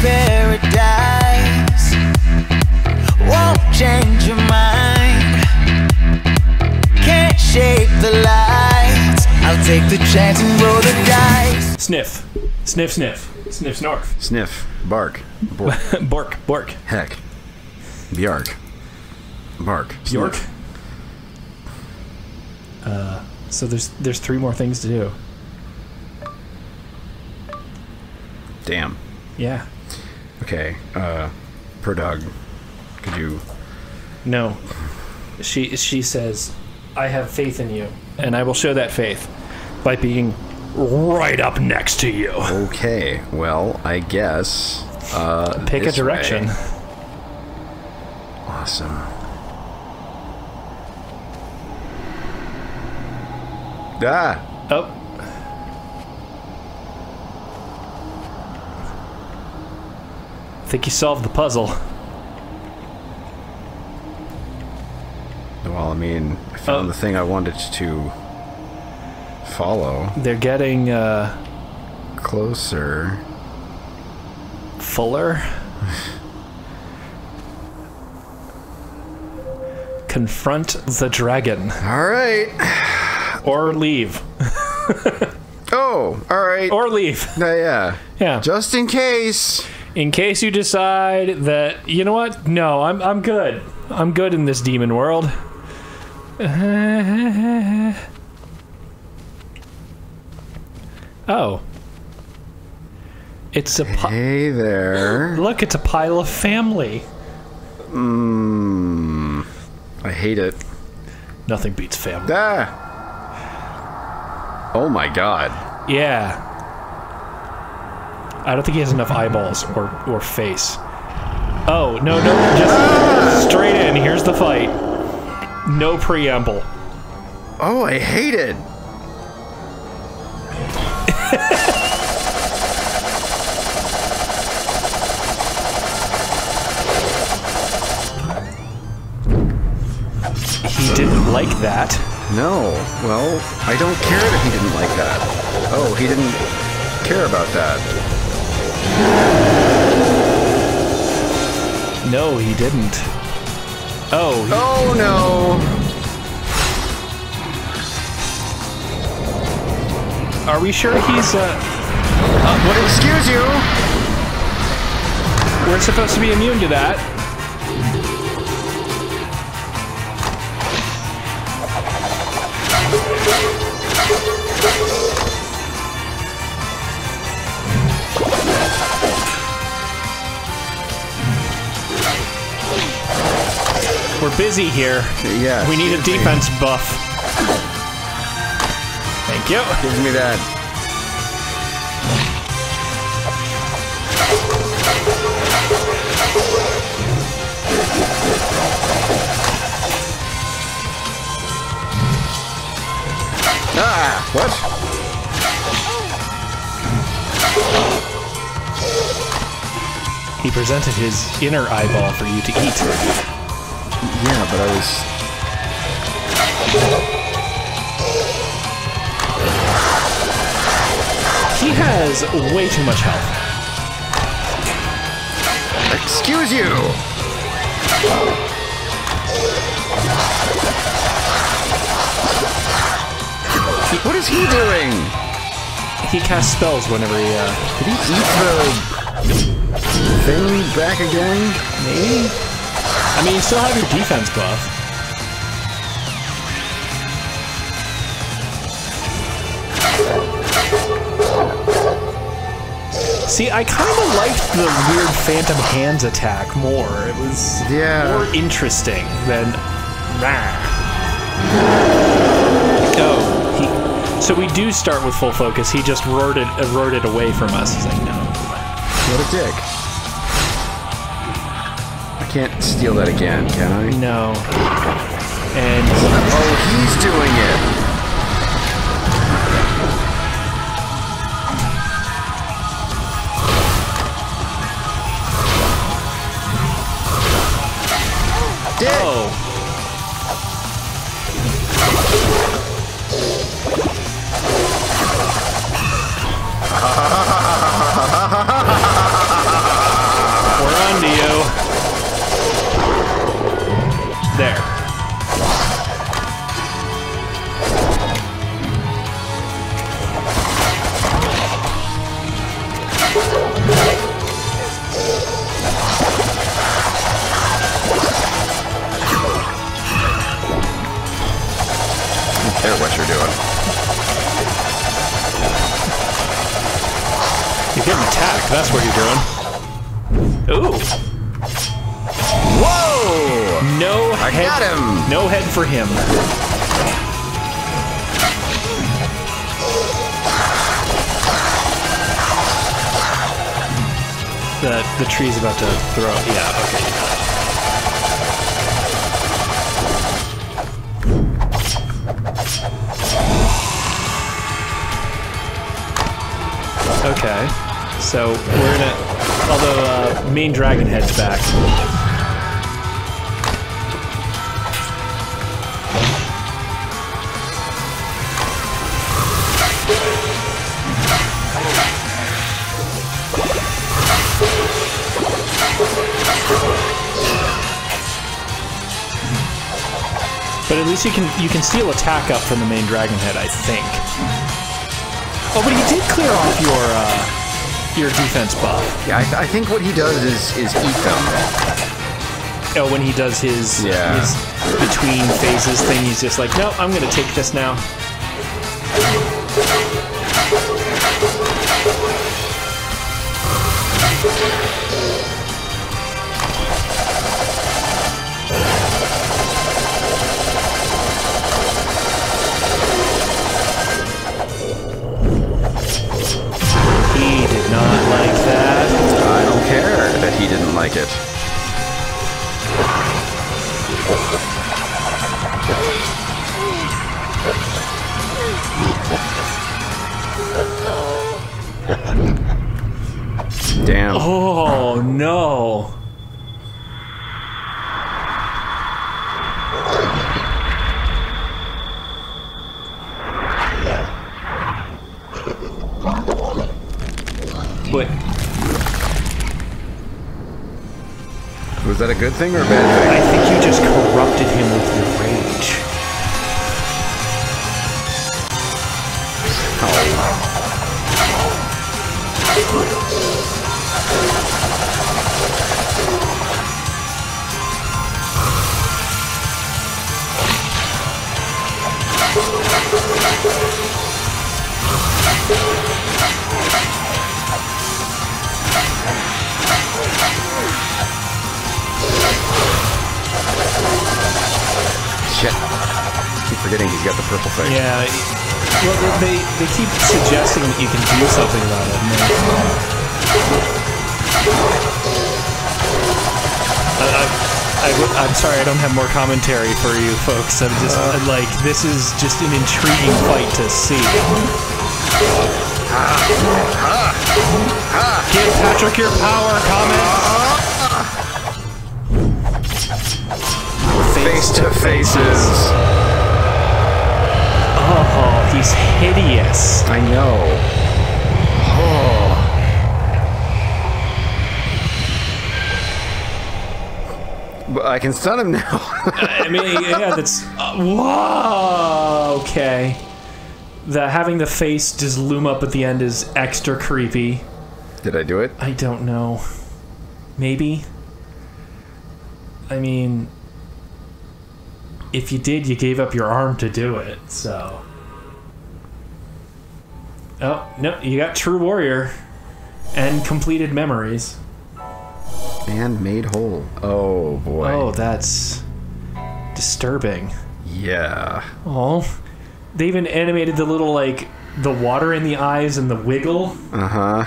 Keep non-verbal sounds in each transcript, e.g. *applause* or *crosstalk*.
paradise won't change your mind. Can't shape the lights. I'll take the chance and roll the dice. Sniff. Sniff, sniff. Sniff, snorf. Sniff. Bark. Bork. *laughs* Bork, bork. Heck. Bjark. Bark. York. Sniff. Uh, so there's there's three more things to do. Damn. Yeah. Okay. Uh, per dog. Could you? No. She she says, "I have faith in you, and I will show that faith by being right up next to you." Okay. Well, I guess. Uh, Pick a direction. way. Awesome. Ah. Oh. Think you solved the puzzle. Well, I mean, I found Oh. the thing I wanted to follow They're getting uh, closer. fuller. Confront the dragon All right. or leave. Oh, all right. Or leave. Uh, yeah. Yeah. Just in case. In case you decide that, you know what? No, I'm I'm good. I'm good in this demon world. Oh. It's a Hey there. look, it's a pile of family. Mmm. I hate it. Nothing beats family. Ah. Oh my god. Yeah. I don't think he has enough eyeballs or or face. Oh, no, no, just straight in. Here's the fight. No preamble. Oh, I hate it. He didn't like that. No. Well, I don't care that he didn't like that. Oh, he didn't care about that. No, he didn't. Oh, he- Oh no. are we sure he's uh What? Excuse you. we're supposed to be immune to that? We're busy here. Yeah. We need a defense buff. Thank you. Gives me that. Ah! What? He presented his inner eyeball for you to eat. Yeah, but I was. He has way too much health. Excuse you. What is he doing? He casts spells whenever he, uh, Did he eat the thing back again? maybe? I mean, you still have your defense buff. See, I kind of liked the weird Phantom Hands attack more. It was Yeah. more interesting than. Rah. Oh, he. So we do start with full focus. He just roared it, roared it away from us. He's like, no. What a dick. I can't steal that again, can I? No. And Oh, he's doing it. Ooh, Whoa! no I head. got him! No head for him. The the tree's about to throw. Yeah. Okay. you got it. Okay. So we're in a. Although uh, main dragon heads back. But at least you can you can steal attack up from the main dragon head, I think. Oh, but he did clear off your uh, your defense buff. Yeah, I, th- I think what he does is is eat them. Oh, when he does his Yeah. his between phases thing, he's just like, no, I'm gonna take this now. Like it. Damn. Oh no. Wait, Was that a good thing or a bad thing? I think you just corrupted him with your rage. Oh. Shit. keep forgetting he's got the purple thing. Yeah. Well, they, they keep suggesting that you can do something about it. And then, I, I, I, am sorry, I don't have more commentary for you folks. I'm just uh, like, this is just an intriguing fight to see. Ah. Ah. Ah. Give Patrick your power, comment. Uh-huh. Face to faces. Oh, he's hideous. I know. Oh. But I can stun him now. *laughs* I mean, yeah, that's uh, whoa. Okay, the having the face just loom up at the end is extra creepy. Did I do it? I don't know. Maybe. I mean, if you did, you gave up your arm to do it. So. Oh no, you got True Warrior, and completed memories. And made whole. Oh boy. Oh, that's disturbing. Yeah. Oh, they even animated the little like the water in the eyes and the wiggle. Uh huh.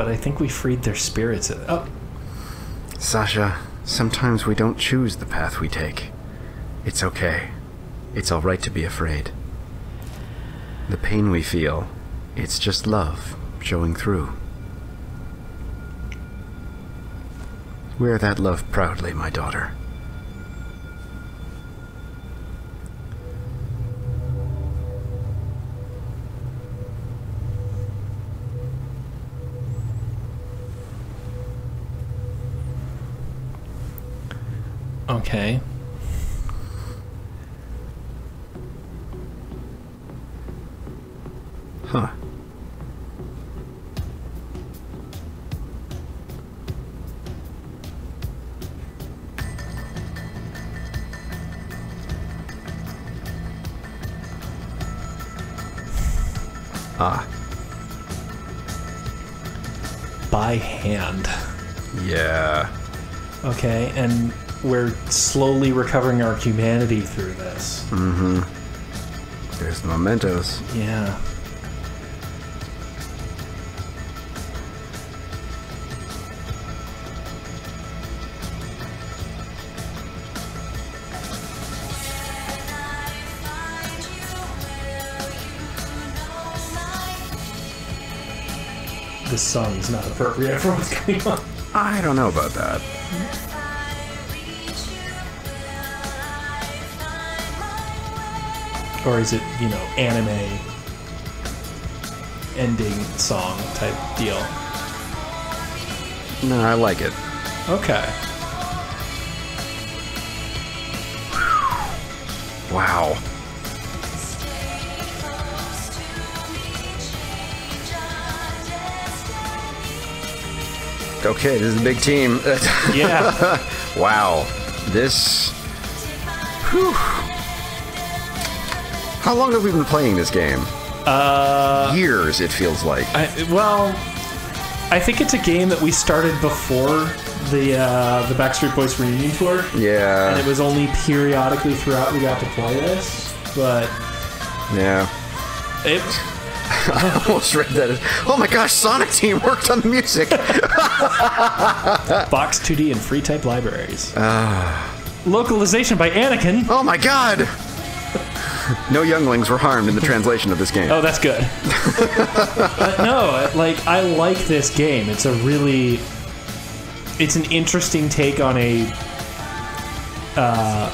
But I think we freed their spirits. Oh, Sasha, sometimes we don't choose the path we take. It's okay. It's alright to be afraid. The pain we feel, it's just love showing through. Wear that love proudly, my daughter. Okay. Huh. Ah, By hand. yeah. Okay, and we're slowly recovering our humanity through this. Mm-hmm. There's the mementos. Yeah. This song is not appropriate for what's going on. I don't know about that. Or is it, you know, anime ending song type deal? No, I like it. Okay. Wow. Okay, this is a big team. *laughs* Yeah. wow. This. Whew. How long have we been playing this game? uh, Years, it feels like. I, well, I think it's a game that we started before the uh, the Backstreet Boys reunion tour, Yeah. and it was only periodically throughout we got to play this. But Yeah. it, *laughs* I almost read that. as, Oh my gosh, Sonic Team worked on the music. *laughs* Box 2D and FreeType libraries. Localization by Anakin. oh my god! *laughs* No younglings were harmed in the translation of this game. Oh, that's good. but no, like I like this game. It's a really, it's an interesting take on a, uh,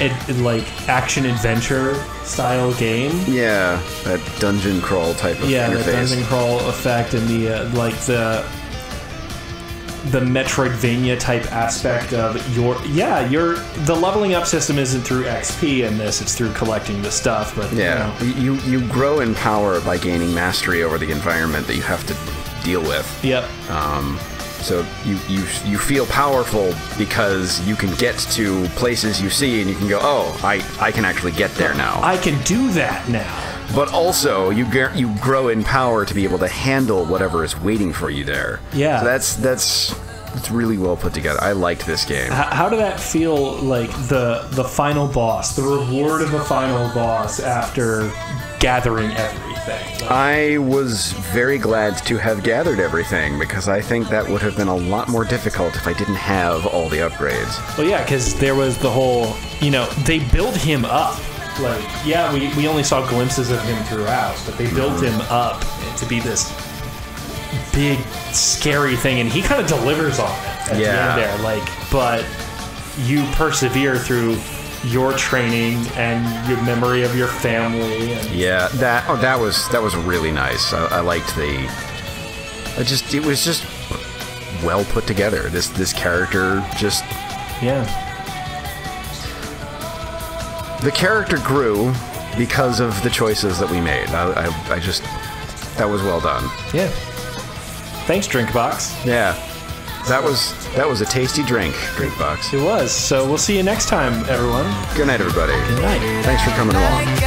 it, like action adventure style game. Yeah, that dungeon crawl type of Yeah, the interface. dungeon crawl effect and the uh, like the the Metroidvania type aspect of your yeah your the leveling up system isn't through XP in this it's through collecting the stuff but you Yeah, know. you you grow in power by gaining mastery over the environment that you have to deal with. yep Um, so you, you you feel powerful because you can get to places you see and you can go, oh, I, I can actually get there now. I can do that now but also you you grow in power to be able to handle whatever is waiting for you there. Yeah. So that's that's it's really well put together. I liked this game. H- how did that feel like the the final boss the reward of the final boss after gathering everything I was very glad to have gathered everything because I think that would have been a lot more difficult if I didn't have all the upgrades. Well, yeah, because there was the whole, you know, they built him up. Like, yeah, we, we only saw glimpses of him throughout, but they built mm-hmm. him up to be this big, scary thing, and he kind of delivers on it at Yeah. the end there. Like, but you persevere through your training and your memory of your family. And, Yeah, that oh, that was that was really nice. I, I liked the. I just it was just well put together. This this character just yeah. The character grew because of the choices that we made. I I, I just that was well done. Yeah. Thanks, Drinkbox. Yeah, that was that was a tasty drink, Drinkbox. It was. So we'll see you next time, everyone. Good night, everybody. Good night. Thanks for coming along.